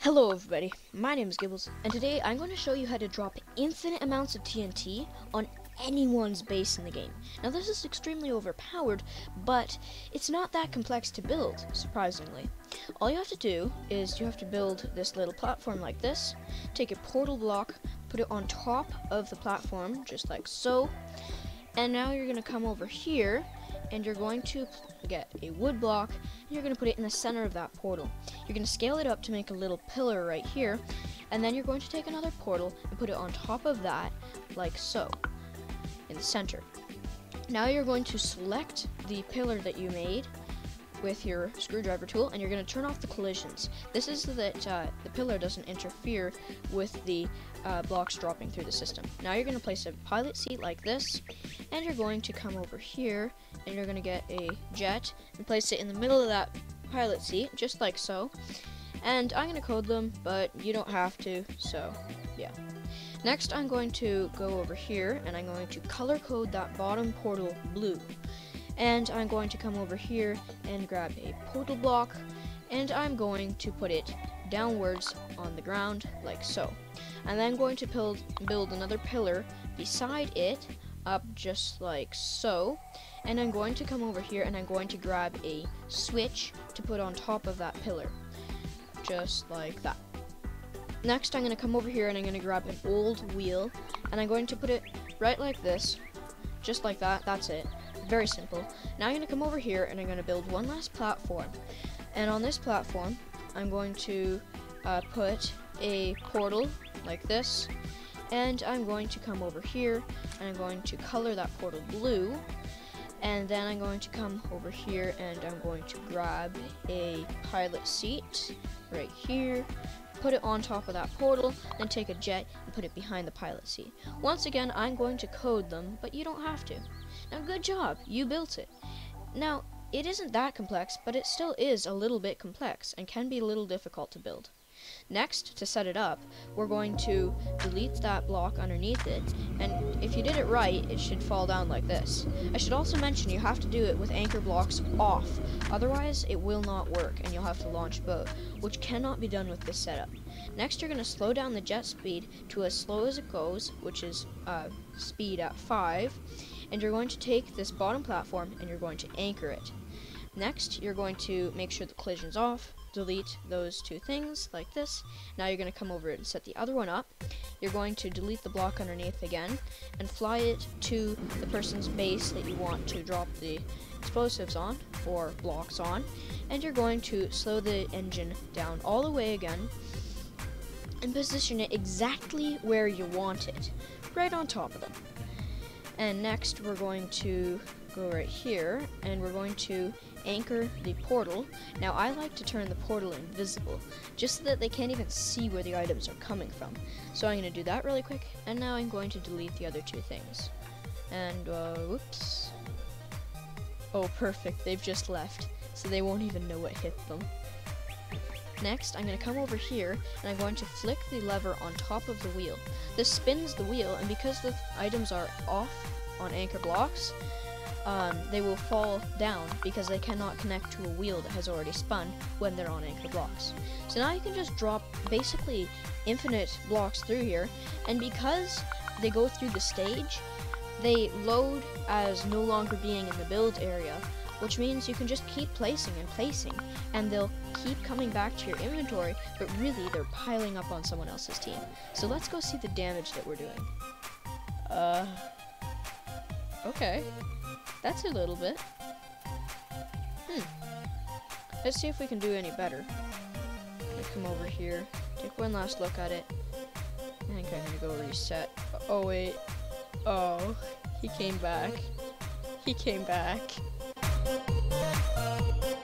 Hello everybody, my name is Gibbliz, and today I'm going to show you how to drop infinite amounts of TNT on anyone's base in the game. Now this is extremely overpowered, but it's not that complex to build, surprisingly. All you have to do is you have to build this little platform like this, take a portal block, put it on top of the platform, just like so, and now you're going to come over here, and you're going to get a wood block, and you're going to put it in the center of that portal. You're going to scale it up to make a little pillar right here, and then you're going to take another portal and put it on top of that, like so, in the center. Now you're going to select the pillar that you made with your screwdriver tool, and you're going to turn off the collisions. This is so that uh, the pillar doesn't interfere with the uh, blocks dropping through the system. Now you're going to place a pilot seat like this, and you're going to come over here, and you're going to get a jet, and place it in the middle of that pilot seat, just like so. And I'm going to code them, but you don't have to, so yeah. Next, I'm going to go over here, and I'm going to color code that bottom portal blue. And I'm going to come over here and grab a portal block, and I'm going to put it downwards on the ground, like so. And then I'm going to build, build another pillar beside it, up just like so. And I'm going to come over here and I'm going to grab a switch to put on top of that pillar. Just like that. Next, I'm going to come over here and I'm going to grab an old wheel. And I'm going to put it right like this. Just like that. That's it. Very simple. Now I'm going to come over here and I'm going to build one last platform. And on this platform, I'm going to uh, put a portal like this. And I'm going to come over here and I'm going to color that portal blue. And then I'm going to come over here and I'm going to grab a pilot seat right here, put it on top of that portal, then take a jet and put it behind the pilot seat. Once again, I'm going to code them, but you don't have to. Now, good job, you built it. Now, it isn't that complex, but it still is a little bit complex and can be a little difficult to build. Next, to set it up, we're going to delete that block underneath it, and if you did it right, it should fall down like this. I should also mention you have to do it with anchor blocks off, otherwise it will not work and you'll have to launch both, which cannot be done with this setup. Next, you're going to slow down the jet speed to as slow as it goes, which is uh, speed at 5, and you're going to take this bottom platform and you're going to anchor it. Next, you're going to make sure the collision's off, delete those two things like this. Now you're going to come over and set the other one up. You're going to delete the block underneath again and fly it to the person's base that you want to drop the explosives on or blocks on. And you're going to slow the engine down all the way again and position it exactly where you want it, right on top of them. And next we're going to go right here and we're going to anchor the portal. Now I like to turn the portal invisible just so that they can't even see where the items are coming from. So I'm going to do that really quick and now I'm going to delete the other two things. And uh, whoops. Oh perfect, they've just left so they won't even know what hit them. Next, I'm going to come over here and I'm going to flick the lever on top of the wheel. This spins the wheel and because the items are off on anchor blocks, um, they will fall down because they cannot connect to a wheel that has already spun when they're on anchor blocks. So now you can just drop basically infinite blocks through here, and because they go through the stage, they load as no longer being in the build area, which means you can just keep placing and placing, and they'll keep coming back to your inventory, but really they're piling up on someone else's team. So let's go see the damage that we're doing. Uh, okay. That's a little bit. Hmm. Let's see if we can do any better. come over here, take one last look at it. I think I'm gonna go reset. Oh wait. Oh, he came back. He came back. Oh, oh, oh, oh, oh.